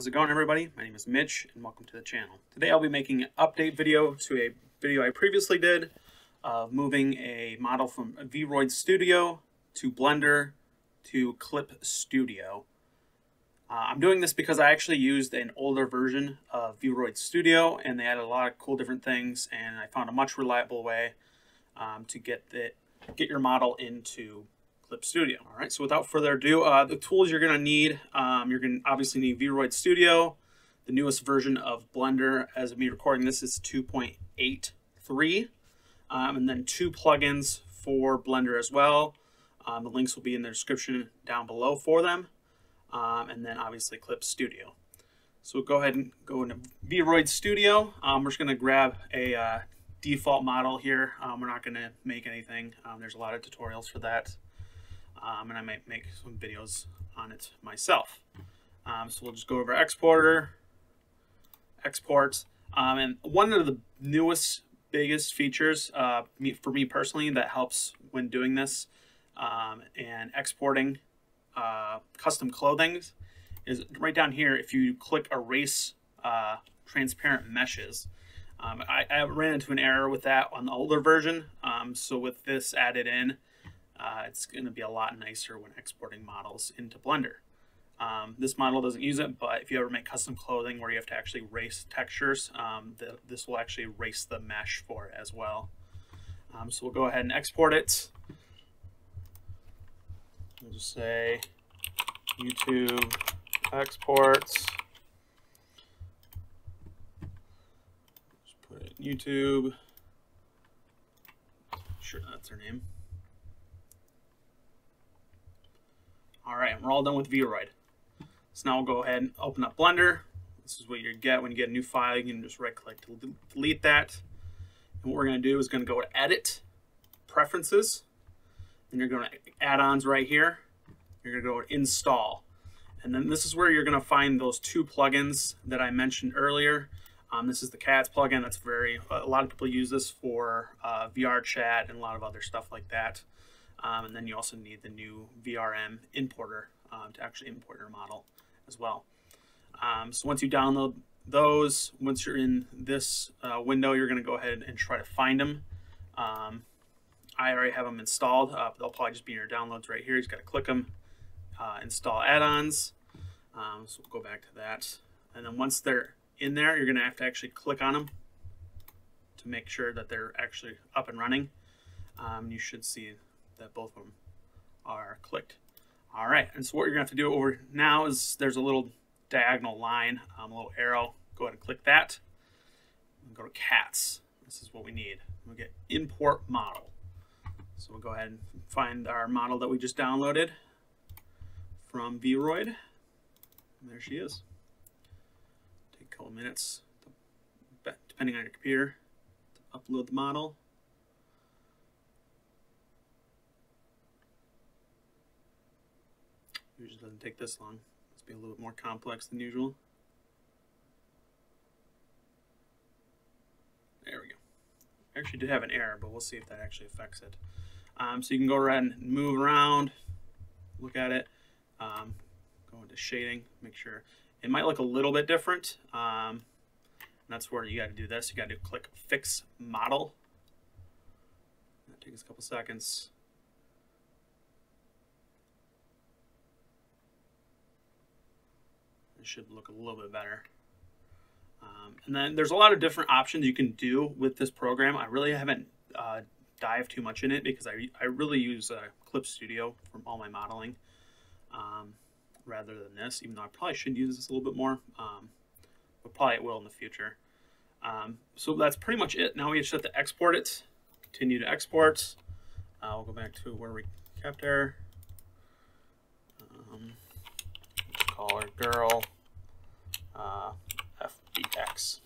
how's it going everybody? My name is Mitch and welcome to the channel. Today I'll be making an update video to a video I previously did of moving a model from Vroid Studio to Blender to Clip Studio. Uh, I'm doing this because I actually used an older version of Vroid Studio and they had a lot of cool different things and I found a much reliable way um, to get the, get your model into Clip Studio. All right, so without further ado, uh, the tools you're going to need, um, you're going to obviously need Vroid Studio, the newest version of Blender. As of me recording this is 2.83, um, and then two plugins for Blender as well. Um, the links will be in the description down below for them, um, and then obviously Clip Studio. So go ahead and go into Vroid Studio. Um, we're just going to grab a uh, default model here. Um, we're not going to make anything. Um, there's a lot of tutorials for that um, and I might make some videos on it myself. Um, so we'll just go over exporter, exports, um, and one of the newest, biggest features uh, me, for me personally that helps when doing this um, and exporting uh, custom clothing is right down here. If you click erase uh, transparent meshes, um, I, I, ran into an error with that on the older version. Um, so with this added in, uh, it's going to be a lot nicer when exporting models into Blender. Um, this model doesn't use it, but if you ever make custom clothing where you have to actually race textures, um, the, this will actually race the mesh for it as well. Um, so we'll go ahead and export it. We'll just say YouTube exports. Just put it YouTube. Sure, that's her name. All right, we're all done with Vroid. So now we'll go ahead and open up Blender. This is what you get when you get a new file. You can just right click to delete that. And what we're going to do is going to go to Edit, Preferences, and you're going to Add-ons right here. You're to go to Install. And then this is where you're going to find those two plugins that I mentioned earlier. Um, this is the Cats plugin. That's very, a lot of people use this for uh, VR chat and a lot of other stuff like that. Um, and then you also need the new VRM importer um, to actually import your model as well. Um, so once you download those, once you're in this uh, window, you're going to go ahead and try to find them. Um, I already have them installed. Uh, they'll probably just be in your downloads right here. You just got to click them, uh, install add-ons. Um, so we'll go back to that. And then once they're in there, you're going to have to actually click on them to make sure that they're actually up and running. Um, you should see that both of them are clicked. All right, and so what you're gonna have to do over now is there's a little diagonal line, um, a little arrow. Go ahead and click that. And go to cats. This is what we need. We'll get import model. So we'll go ahead and find our model that we just downloaded from Vroid. there she is. Take a couple minutes, depending on your computer, to upload the model. Usually doesn't take this long. Must be a little bit more complex than usual. There we go. I actually did have an error, but we'll see if that actually affects it. Um, so you can go ahead and move around, look at it, um, go into shading, make sure. It might look a little bit different. Um, that's where you got to do this. You got to click Fix Model. That takes a couple seconds. Should look a little bit better. Um, and then there's a lot of different options you can do with this program. I really haven't uh, dived too much in it because I, I really use uh, Clip Studio for all my modeling um, rather than this, even though I probably should use this a little bit more, um, but probably it will in the future. Um, so that's pretty much it. Now we just have to export it, continue to export. Uh, we'll go back to where we kept her. Um, call her girl uh, FBX.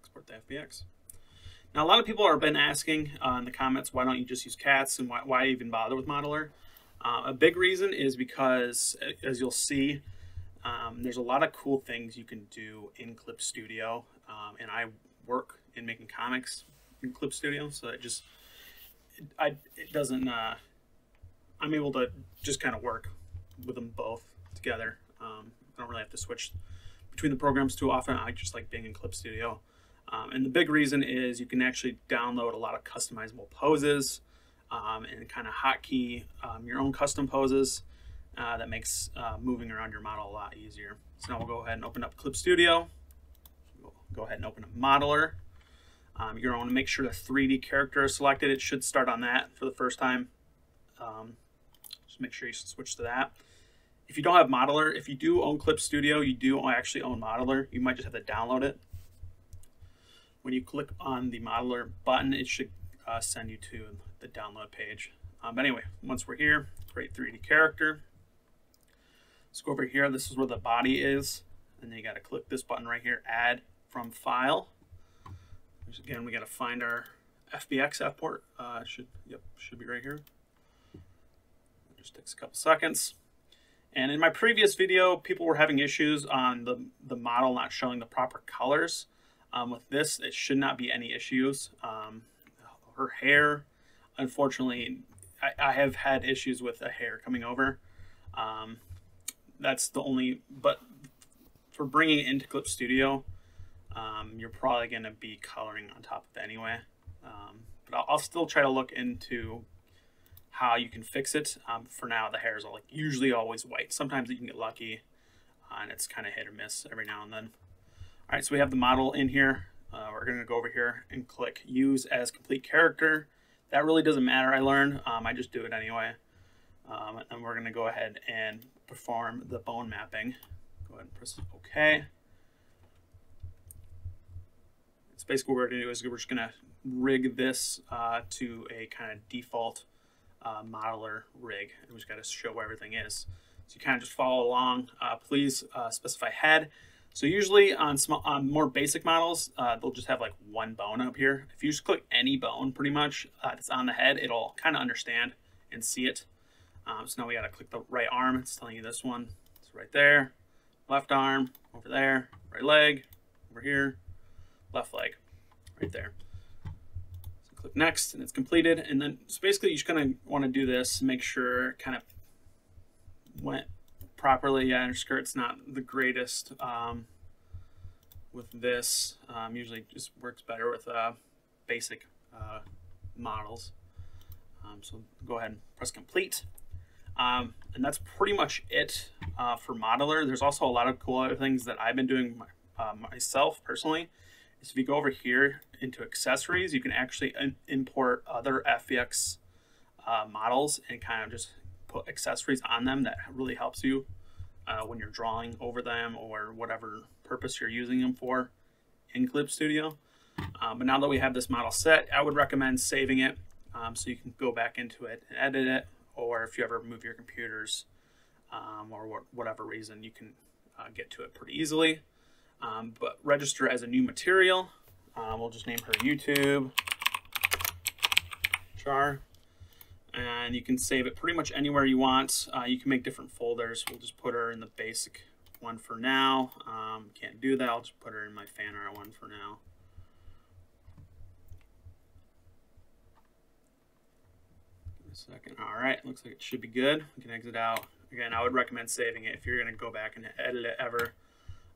Export the FBX. Now, a lot of people have been asking uh, in the comments, why don't you just use cats and why, why even bother with Modeler? Uh, a big reason is because, as you'll see, um, there's a lot of cool things you can do in Clip Studio. Um, and I work in making comics in Clip Studio, so it just, it, I, it doesn't, uh, I'm able to just kind of work with them both together. Um, I don't really have to switch between the programs too often. I just like being in Clip Studio. Um, and the big reason is you can actually download a lot of customizable poses um, and kind of hotkey um, your own custom poses. Uh, that makes uh, moving around your model a lot easier. So now we'll go ahead and open up Clip Studio. We'll go ahead and open up Modeler. Um, you're going to want to make sure the 3D character is selected. It should start on that for the first time. Um, just make sure you switch to that. If you don't have Modeler, if you do own Clip Studio, you do actually own Modeler. You might just have to download it. When you click on the Modeler button, it should uh, send you to the download page. Um, but anyway, once we're here, create 3D character. Let's go over here. This is where the body is. And then you got to click this button right here, add from file. Again, we got to find our FBX F port. Uh, should yep, should be right here. Just takes a couple seconds. And in my previous video, people were having issues on the, the model not showing the proper colors. Um, with this, it should not be any issues. Um, her hair, unfortunately, I, I, have had issues with the hair coming over. Um, that's the only, but for bringing it into Clip Studio, um, you're probably going to be coloring on top of it anyway. Um, but I'll, I'll, still try to look into how you can fix it. Um, for now, the hairs are like usually always white. Sometimes you can get lucky, uh, and it's kind of hit or miss every now and then. All right, so we have the model in here. Uh, we're going to go over here and click Use as Complete Character. That really doesn't matter, I learned. Um, I just do it anyway. Um, and we're going to go ahead and perform the bone mapping. Go ahead and press OK. So basically what we're going to do is we're just going to rig this uh, to a kind of default uh, modeler rig. And we just got to show where everything is. So you kind of just follow along. Uh, please uh, specify head. So usually on small, on more basic models, uh, they'll just have like one bone up here. If you just click any bone, pretty much uh, that's on the head, it'll kind of understand and see it. Um, so now we got to click the right arm. It's telling you this one. It's right there. Left arm over there. Right leg over here left leg right there. Click next and it's completed. And then so basically you just kind of want to do this, make sure kind of went properly. Yeah, your skirt's not the greatest um, with this. Um, usually just works better with uh, basic uh, models. Um, so go ahead and press complete. Um, and that's pretty much it uh, for Modeler. There's also a lot of cool other things that I've been doing my, uh, myself personally is if you go over here into accessories, you can actually import other FBX uh, models and kind of just put accessories on them that really helps you uh, when you're drawing over them or whatever purpose you're using them for in Clip Studio. Um, but now that we have this model set, I would recommend saving it um, so you can go back into it and edit it, or if you ever move your computers um, or whatever reason, you can uh, get to it pretty easily um, but register as a new material. Um, we'll just name her YouTube char. And you can save it pretty much anywhere you want. Uh, you can make different folders. We'll just put her in the basic one for now. Um, can't do that. I'll just put her in my fan art one for now. second. All right, looks like it should be good. We can exit out. Again, I would recommend saving it if you're going to go back and edit it ever.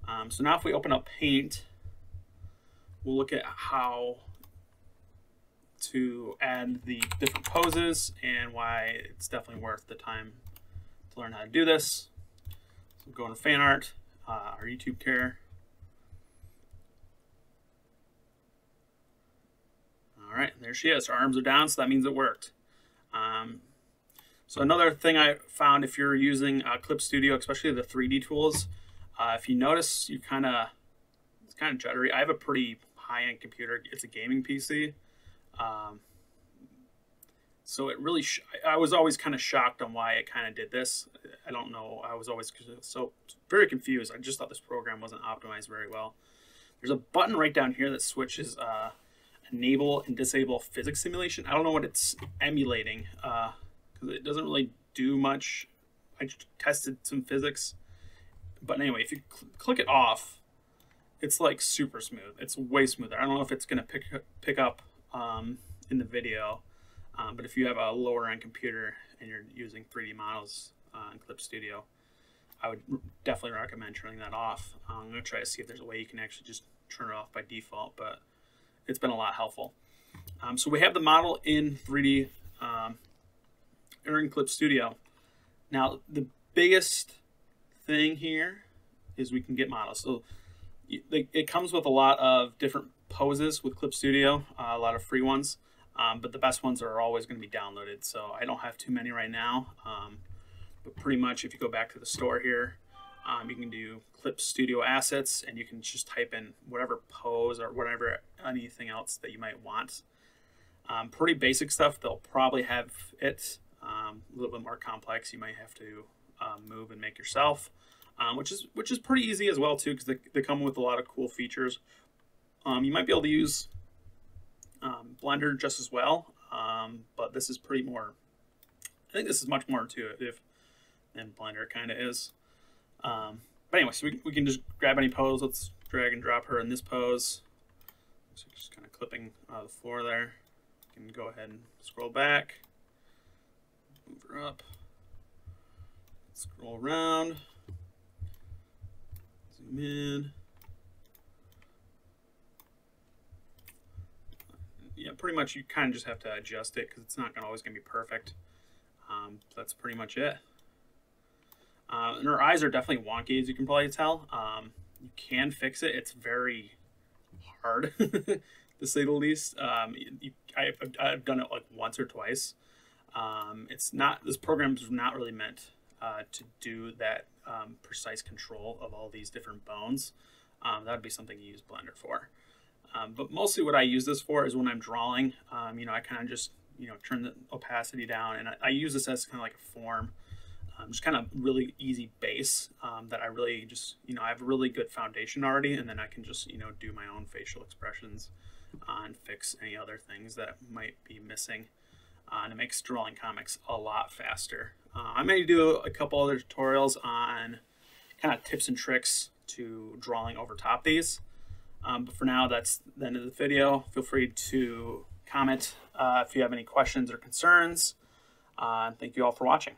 Um, so now if we open up Paint, we'll look at how to add the different poses and why it's definitely worth the time to learn how to do this. So go into fan art, uh, our YouTube care. All right, there she is. Her arms are down, so that means it worked. Um, so another thing I found if you're using uh, Clip Studio, especially the 3D tools, uh, if you notice, you kind of it's kind of juddery. I have a pretty high-end computer. It's a gaming PC. Um, so it really, I was always kind of shocked on why it kind of did this. I don't know. I was always so very confused. I just thought this program wasn't optimized very well. There's a button right down here that switches uh, enable and disable physics simulation. I don't know what it's emulating because uh, it doesn't really do much. I tested some physics but anyway, if you cl click it off, it's like super smooth. It's way smoother. I don't know if it's going to pick pick up um, in the video, um, but if you have a lower end computer and you're using 3D models uh, in Clip Studio, I would definitely recommend turning that off. I'm going to try to see if there's a way you can actually just turn it off by default, but it's been a lot helpful. Um, so we have the model in 3D um, in Clip Studio. Now, the biggest thing here is we can get models. So it comes with a lot of different poses with Clip Studio, uh, a lot of free ones, um, but the best ones are always going to be downloaded. So I don't have too many right now, um, but pretty much if you go back to the store here, um, you can do Clip Studio assets and you can just type in whatever pose or whatever anything else that you might want. Um, pretty basic stuff. They'll probably have it um, a little bit more complex. You might have to um, move and make yourself, um, which is which is pretty easy as well too because they, they come with a lot of cool features. Um, you might be able to use um, Blender just as well, but this is pretty more. I think this is much more intuitive than Blender kind of is. but anyway, so we, we can just grab any pose. Let's drag and drop her in this pose. So just kind of clipping the floor there can go ahead and scroll back, move her up, scroll around, zoom in. Yeah, pretty much you kind of just have to adjust it because it's not gonna, always going to be perfect. Um, that's pretty much it. Uh, and her eyes are definitely wonky, as you can probably tell. Um, you can fix it. It's very hard to say the least. Um, you, I've, I've done it like once or twice. Um, it's not this program is not really meant uh, to do that um, precise control of all these different bones. Um, that would be something you use Blender for. Um, but mostly what I use this for is when I'm drawing. Um, you know, I kind of just you know turn the opacity down, and I, I use this as kind of like a form. Um, just kind of really easy base um, that I really just, you know, I have a really good foundation already, and then I can just, you know, do my own facial expressions uh, and fix any other things that might be missing. Uh, and it makes drawing comics a lot faster. Uh, I may do a couple other tutorials on kind of tips and tricks to drawing over top these. Um, but for now, that's the end of the video. Feel free to comment uh, if you have any questions or concerns. Uh, thank you all for watching.